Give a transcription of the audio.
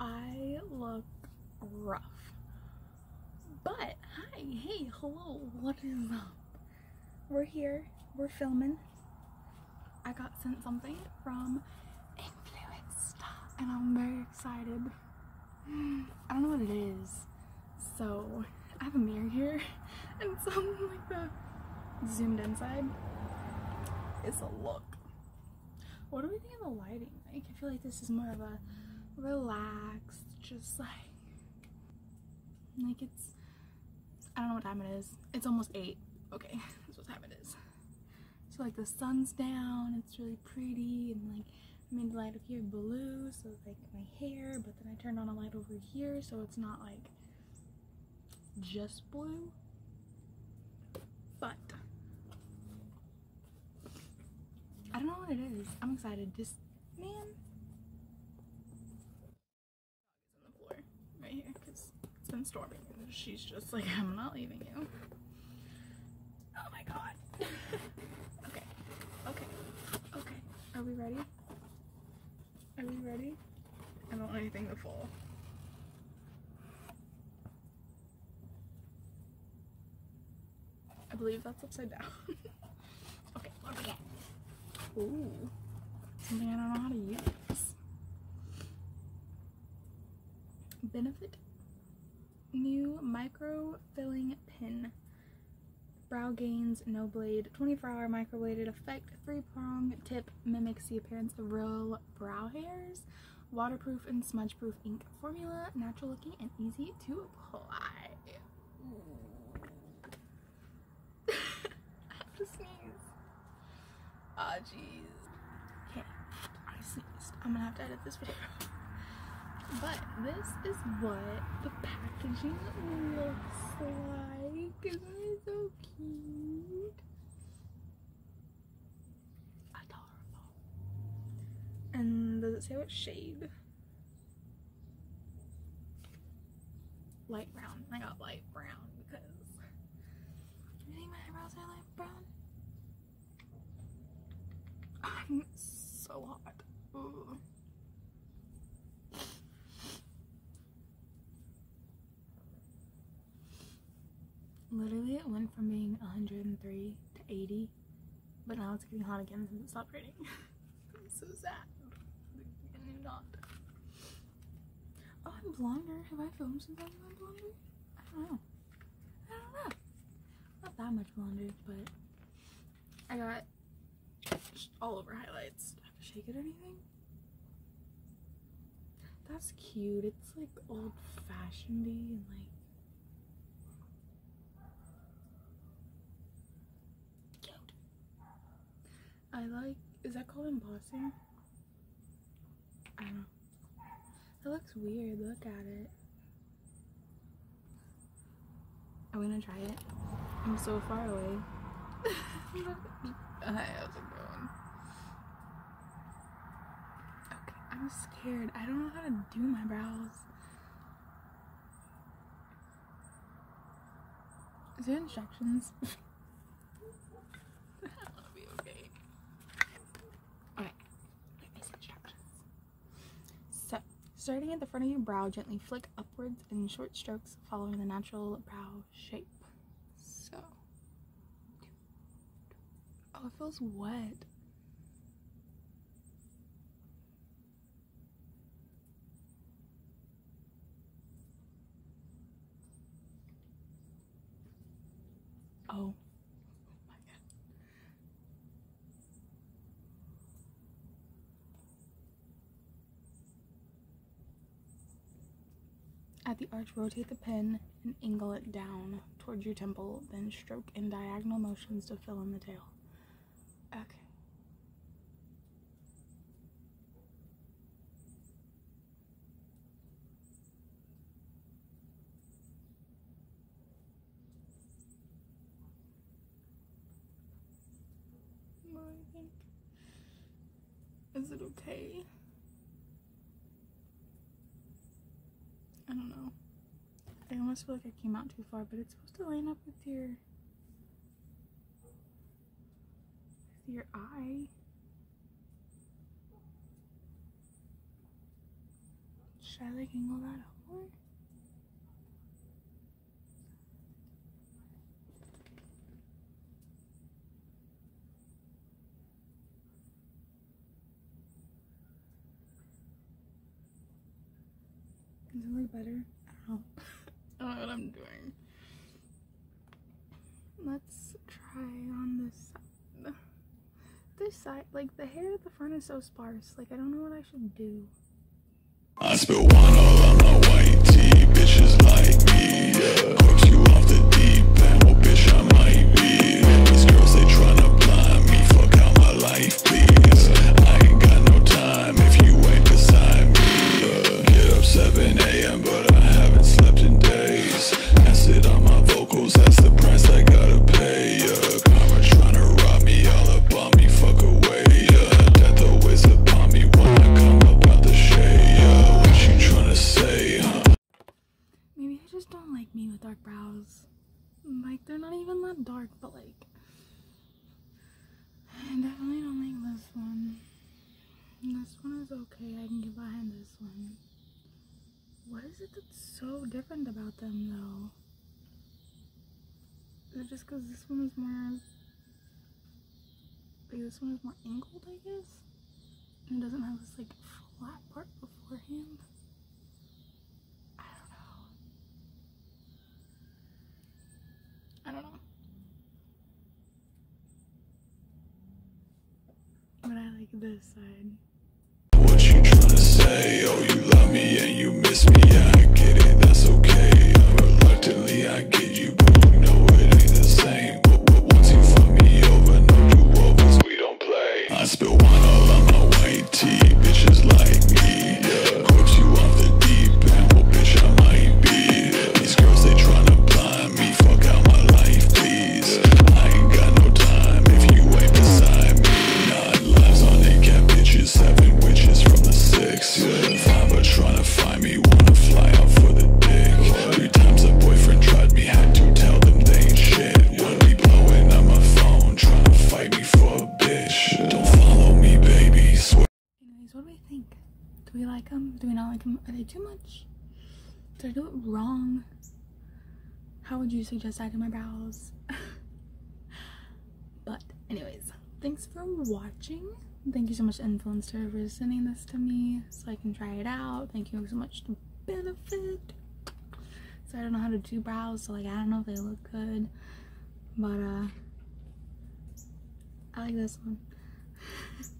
I look rough. But, hi, hey, hello, what is up? We're here, we're filming. I got sent something from Influenster and I'm very excited. I don't know what it is. So, I have a mirror here and something like the zoomed inside is a look. What do we think of the lighting? Like, I feel like this is more of a relaxed, just like, like it's, I don't know what time it is. It's almost 8. Okay, that's what time it is. So like the sun's down, it's really pretty, and like I made the light up here blue, so like my hair, but then I turned on a light over here, so it's not like just blue. But I don't know what it is. I'm excited. Just man. Dog is on the floor right here because storming and she's just like, I'm not leaving you. Oh my god. okay. Okay. Okay. Are we ready? Are we ready? I don't want anything to fall. I believe that's upside down. okay, what do we get? Ooh, something I don't know how to use. Benefit new micro filling pen. Brow gains, no blade, 24 hour microbladed effect, three prong tip mimics the appearance of real brow hairs, waterproof and smudge proof ink formula, natural looking and easy to apply. I have to sneeze. Ah, jeez. Okay, I sneezed. I'm gonna have to edit this video. But this is what the packaging looks like. Isn't it so cute? Adorable. And does it say what shade? Light brown. I got light brown because I think my eyebrows are light brown. I'm so hot. Ugh. Literally, it went from being 103 to 80, but now it's getting hot again since it stopped raining. I'm so sad. I'm not. Oh, I'm blonder. Have I filmed since been blonder? I don't know. I don't know. Not that much blonder, but I got all over highlights. Do I have to shake it or anything? That's cute. It's like old fashioned and like I like is that called embossing? I don't know. That looks weird. Look at it. I'm gonna try it. I'm so far away. Hi, how's it going? Okay, I'm scared. I don't know how to do my brows. Is there instructions? I want to be okay. Okay, there is instructions. So, starting at the front of your brow, gently flick upwards in short strokes, following the natural brow shape. So, oh, it feels wet. Oh. At the arch, rotate the pen and angle it down towards your temple, then stroke in diagonal motions to fill in the tail. Okay. Is it okay? I don't know. I almost feel like I came out too far, but it's supposed to line up with your with your eye. Should I like angle that up more? Does it look better? I don't know. I don't know what I'm doing. Let's try on this side. This side, like the hair at the front is so sparse. Like I don't know what I should do. I spill wine Like they're not even that dark, but like I definitely don't like this one. This one is okay. I can get behind this one. What is it that's so different about them though? Is it just because this one is more like this one is more angled, I guess? And it doesn't have this like flat part beforehand. I don't know. I don't know. But I like this side. Them? Are they too much? Did I do it wrong? How would you suggest I do my brows? but anyways, thanks for watching. Thank you so much Influenster for sending this to me so I can try it out. Thank you so much to Benefit. So I don't know how to do brows, so like I don't know if they look good. But uh I like this one.